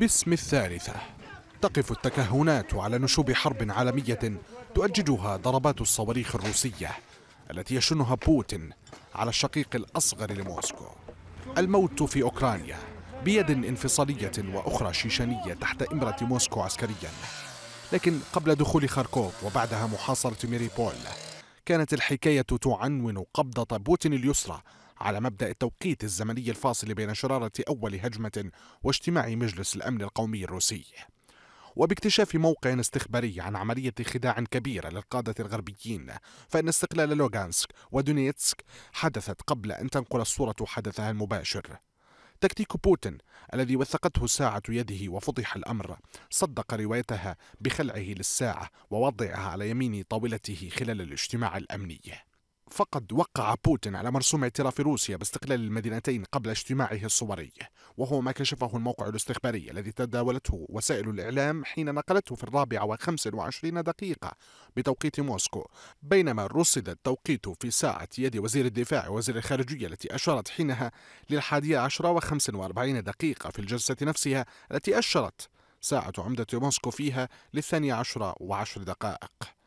باسم الثالثة. تقف التكهنات على نشوب حرب عالمية تؤججها ضربات الصواريخ الروسية التي يشنها بوتين على الشقيق الأصغر لموسكو. الموت في أوكرانيا بيد انفصالية وأخرى شيشانية تحت إمرة موسكو عسكريا. لكن قبل دخول خاركوف وبعدها محاصرة ميريبول كانت الحكاية تعنون قبضة بوتين اليسرى على مبدأ التوقيت الزمني الفاصل بين شرارة أول هجمة واجتماع مجلس الأمن القومي الروسي. وباكتشاف موقع استخباري عن عملية خداع كبيرة للقادة الغربيين فإن استقلال لوغانسك ودونيتسك حدثت قبل أن تنقل الصورة حدثها المباشر. تكتيك بوتين الذي وثقته ساعة يده وفضح الأمر صدق روايتها بخلعه للساعة ووضعها على يمين طاولته خلال الاجتماع الأمني. فقد وقع بوتين على مرسوم اعتراف روسيا باستقلال المدينتين قبل اجتماعه الصوري وهو ما كشفه الموقع الاستخباري الذي تداولته وسائل الإعلام حين نقلته في الرابعة وخمس وعشرين دقيقة بتوقيت موسكو بينما رصد التوقيت في ساعة يد وزير الدفاع ووزير الخارجية التي أشارت حينها للحادية عشرة وخمس وأربعين دقيقة في الجلسة نفسها التي أشرت ساعة عمدة موسكو فيها للثانية عشرة وعشر دقائق.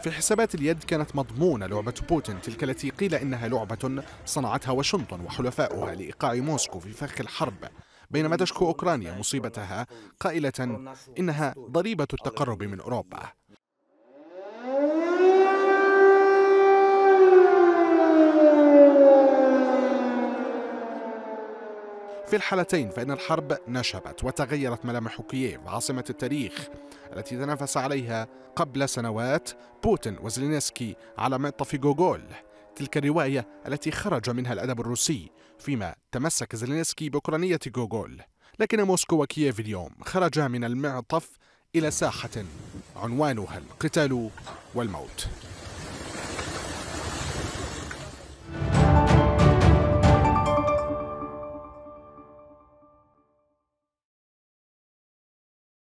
في حسابات اليد كانت مضمونة لعبة بوتين تلك التي قيل إنها لعبة صنعتها واشنطن وحلفاؤها لإيقاع موسكو في فخ الحرب. بينما تشكو أوكرانيا مصيبتها قائلة إنها ضريبة التقرب من أوروبا. في الحالتين فإن الحرب نشبت وتغيرت ملامح كييف عاصمة التاريخ. التي تنافس عليها قبل سنوات بوتين وزلينسكي على معطف جوجول تلك الرواية التي خرج منها الأدب الروسي فيما تمسك زلينسكي بأوكرانية جوجول لكن موسكو وكييف اليوم خرجا من المعطف إلى ساحة عنوانها القتال والموت.